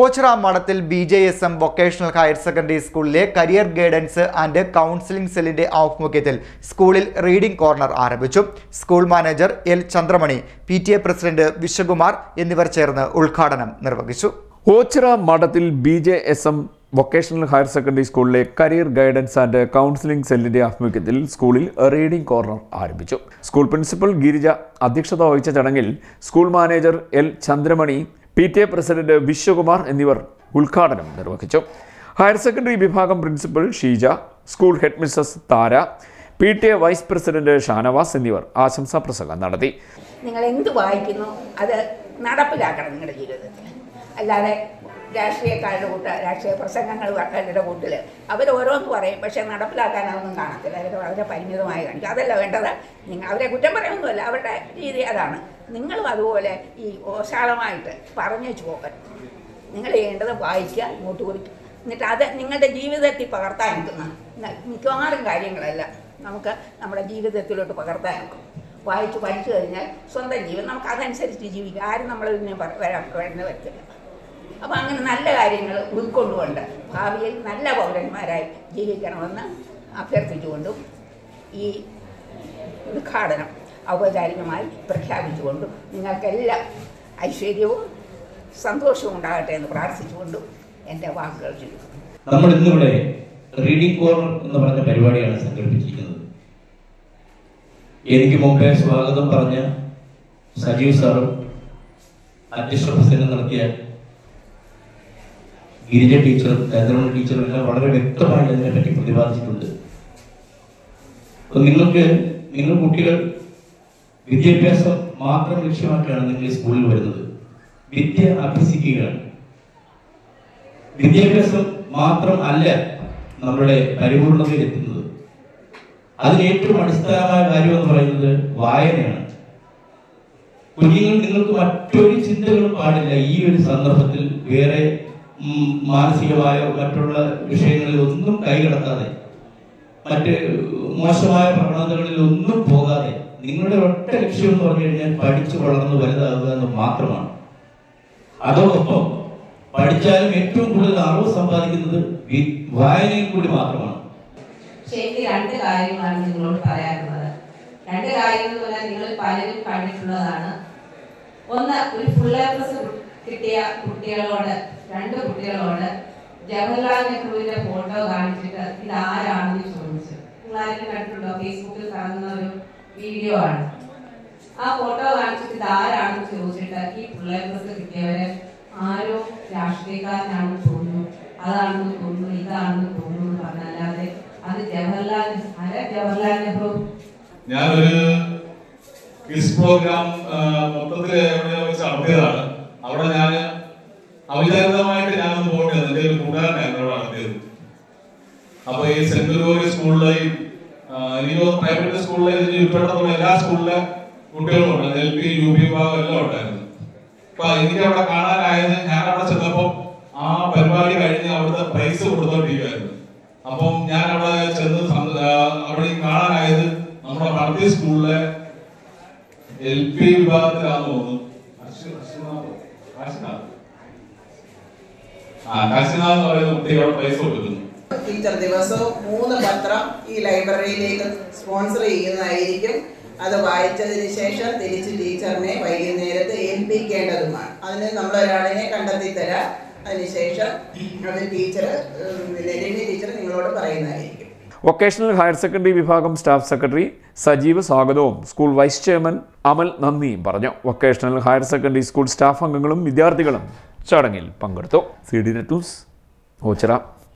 ഓച്ചിറ മഠത്തിൽ B J S M vocational higher secondary സ്കൂളിലെ career guidance and counselling സെല്ലിന്റെ ആഭിമുഖ്യത്തിൽ സ്കൂളിൽ റീഡിംഗ് കോർണർ ആരംഭിച്ചു. School manager L Chandramani P president Vishwakumar എന്നിവർ ചേർന്ന് ഉദ്ഘാടനം നിർവഹിച്ചു. ഓച്ചിറ മഠത്തിൽ B J S M vocational higher secondary സ്കൂളിലെ കരിയർ ഗൈഡൻസ് ആൻഡ് കൗൺസിലിംഗ് സെല്ലിന്റെ ആഭിമുഖ്യത്തിൽ സ്കൂളിൽ റീഡിംഗ് കോർണർ ആരംഭിച്ചു. സ്കൂൾ പ്രിൻസിപ്പൽ ഗിരിജ അധ്യക്ഷത വഹിച്ച ചടങ്ങിൽ school manager L Chandramani P T A president Vishwakumar എന്നിവർ ഉദ്ഘാടനം നിർവഹിച്ചു. ഹയർ സെക്കൻഡറി വിഭാഗം principal Sheeja school head Mrs Thara P T A vice president Shanavas എന്നിവർ ആശംസാ പ്രസംഗം നടത്തി. നിങ്ങൾ എന്ത് വായിക്കുന്നു? അത് നടപ്പിലാക്കണം നിങ്ങളുടെ ജീവിതത്തിൽ. അല്ലാതെ രാഷ്ട്രീയക്കാരുടെ കൂട്ട രാഷ്ട്രീയ പ്രസംഗങ്ങൾ അവരുടെ കൂട്ടിൽ അവർ ഓരോന്ന് പറയും പക്ഷേ നടപ്പിലാക്കാൻ അതൊന്നും കാണത്തില്ല. അവർ വളരെ പരിമിതമായി കാണിക്കും. അതല്ല വേണ്ടത്. നിങ്ങൾ അവരെ കുറ്റം പറയുന്നതല്ല. അവരുടെ രീതി അതാണ്. നിങ്ങളും അതുപോലെ ഈ ഓശാളമായിട്ട് പറഞ്ഞു പോകൻ നിങ്ങൾ ചെയ്യേണ്ടത് വായിക്കുക ഇങ്ങോട്ട് കുറിക്കുക. എന്നിട്ട് അത് നിങ്ങളുടെ ജീവിതത്തിൽ പകർത്താൻ നിൽക്കുന്ന മിക്കവാറും കാര്യങ്ങളല്ല നമുക്ക് നമ്മുടെ ജീവിതത്തിലോട്ട് പകർത്താൻ നിൽക്കും വായിച്ച് പഠിച്ചു കഴിഞ്ഞാൽ സ്വന്തം ജീവൻ. നമുക്ക് അതനുസരിച്ച് ജീവിക്കാം ആരും നമ്മളിതിനെ വരാൻ വരത്തില്ല അപ്പോൾ അങ്ങനെ നല്ല കാര്യങ്ങൾ ഉൾക്കൊണ്ടുകൊണ്ട് ഭാവിയിൽ നല്ല പൗരന്മാരായി ജീവിക്കണമെന്ന് അഭ്യർത്ഥിച്ചുകൊണ്ടും ഈ ഉദ്ഘാടനം ഔപചാരികമായി പ്രഖ്യാപിച്ചുകൊണ്ടും നിങ്ങൾക്കെല്ലാം ഐശ്വര്യവും സന്തോഷവും ഉണ്ടാകട്ടെ എന്ന് പ്രാർത്ഥിച്ചുകൊണ്ടും എന്റെ വാക്കുകൾ ചുരുക്കുന്നു നമ്മൾ ഇന്നിവിടെ റീഡിംഗ് കോർണർ എന്ന് പറഞ്ഞ പരിപാടിയാണ് സംഘടിപ്പിച്ചിരിക്കുന്നത്. എനിക്ക് മുമ്പേ സ്വാഗതം പറഞ്ഞ സജീവ് സാറും അധ്യക്ഷ പ്രസംഗം നടത്തിയ ഗിരിജ ചന്ദ്രമണി ടീച്ചറും എല്ലാം വളരെ വ്യക്തമായി അതിനെപ്പറ്റി പ്രതിപാദിച്ചിട്ടുണ്ട്. അപ്പൊ നിങ്ങൾക്ക് നിങ്ങൾ കുട്ടികൾ വിദ്യാഭ്യാസം മാത്രം ലക്ഷ്യമാക്കിയാണ് നിങ്ങൾ സ്കൂളിൽ വരുന്നത്. വിദ്യ അഭ്യസിക്കുകയാണ്. വിദ്യാഭ്യാസം മാത്രം അല്ല നമ്മുടെ പരിപൂർണതയിൽ എത്തുന്നത്. അതിന് ഏറ്റവും അടിസ്ഥാനമായ കാര്യം എന്ന് പറയുന്നത് വായനയാണ്. കുഞ്ഞുങ്ങൾ നിങ്ങൾക്ക് മറ്റൊരു ചിന്തകളും പാടില്ല. ഈ ഒരു സന്ദർഭത്തിൽ വേറെ മാനസികമായ മറ്റുള്ള വിഷയങ്ങളിൽ ഒന്നും കൈകടത്താതെ മറ്റ് മോശമായ പ്രവണതകളിൽ ഒന്നും പോകാതെ നിങ്ങളുടെ ഒറ്റ ലക്ഷ്യം എന്ന് പറഞ്ഞു കഴിഞ്ഞാൽ പഠിച്ചു വളർന്ന് വലുതാകുക എന്ന് മാത്രമാണ്. അതോടൊപ്പം പഠിച്ചാലും ഏറ്റവും കൂടുതൽ അറിവ് സമ്പാദിക്കുന്നത് വായനയും കൂടി മാത്രമാണ്. പക്ഷെ രണ്ട് കാര്യങ്ങളാണ് നിങ്ങളോട് പറയാനുള്ളത്. രണ്ട് കാര്യങ്ങൾ നിങ്ങൾ പലരും കണ്ടിട്ടുള്ളതാണ്. ഒന്ന് ഒരു ഫുൾ എ കിട്ടിയ കുട്ടികളോട് രണ്ട് കുട്ടികളോട് ജവഹർലാൽ നെഹ്റുവിന്റെ ഫോട്ടോ കാണിച്ചിട്ട് ഇത് ആരാണെന്ന് ചോദിച്ചു. ആരെങ്കിലും കണ്ടിട്ടുണ്ടോ? ഫേസ്ബുക്കിൽ കാണുന്ന ഒരു വീഡിയോ ആണ്. ആ ഫോട്ടോ കാണിച്ചിട്ട് ഇത് ആരാണെന്ന് ചോദിച്ചിട്ട് ഈ പിള്ളേർക്ക് കിട്ടിയവര് ആരോ രാഷ്ട്രീയക്കാരനാണെന്ന് തോന്നുന്നു. അതാണെന്ന് തോന്നുന്നു ഇതാണെന്ന് തോന്നുന്നു പറഞ്ഞല്ലാതെ അത് ജവഹർലാൽ ആരാ ജവഹർലാൽ നെഹ്റു? ഞാനൊരു ക്വിസ് പ്രോഗ്രാം മൊത്തത്തിൽ വെച്ച് നടത്തിയതാണ്. അവിടെ ഞാൻ അവിചാരിതമായിട്ട് ഞാനൊന്ന് പോകേണ്ടി വന്നു എന്റെ ഒരു കൂട്ടുകാരനായിരുന്നു എന്നോട് നടത്തിയത് അപ്പൊ ഈ സെന്റ് ഗ്രിഗോറി സ്കൂളിലെയും ഇനിയോ പ്രൈവറ്റ് സ്കൂളിലെ ഉൾപ്പെടത്തുള്ള എല്ലാ സ്കൂളിലെ കുട്ടികളും ഉണ്ട്. എൽ പി യു പി വിഭാഗം എല്ലാം ഉണ്ടായിരുന്നു. അപ്പൊ എനിക്ക് അവിടെ കാണാനായത് ഞാൻ അവിടെ ചെന്നപ്പോ ആ പരിപാടി കഴിഞ്ഞ് അവിടുത്തെ പ്രൈസ് കൊടുത്തോണ്ടിരിക്കുവായിരുന്നു. അപ്പം ഞാൻ അവിടെ ചെന്ന് അവിടെ കാണാനായത് നമ്മുടെ ഭർത്തി സ്കൂളിലെ എൽ പി വിഭാഗത്തിലാണെന്ന് തോന്നുന്നു? കാശിനാഥ്. ആ പ്രൈസ് കൊടുക്കുന്നു. ടീച്ചർ ദിവസവും മൂന്ന് പത്രം ഈ ലൈബ്രറിയിലേക്ക് സ്പോൺസർ ചെയ്യുന്നതായിരിക്കും. അത് വായിച്ചതിന് ശേഷം തിരിച്ച് ടീച്ചറിനെ വൈകുന്നേരത്ത് ഏൽപ്പിക്കേണ്ടതുമാണ്. അതിന് നമ്മൾ ഒരാളിനെ കണ്ടെത്തി തരാം അതിനുശേഷം അത് ടീച്ചർ പിന്നെ ടീച്ചർ നിങ്ങളോട് പറയുന്നതായിരിക്കും. വൊക്കേഷണൽ ഹയർ സെക്കൻഡറി വിഭാഗം സ്റ്റാഫ് സെക്രട്ടറി സജീവ് സ്വാഗതവും. സ്കൂൾ വൈസ് ചെയർമാൻ അമൽ നന്ദിയും പറഞ്ഞു. Vocational higher secondary school staff അംഗങ്ങളും വിദ്യാർത്ഥികളും ചടങ്ങിൽ പങ്കെടുത്തു. C D net news Ochira.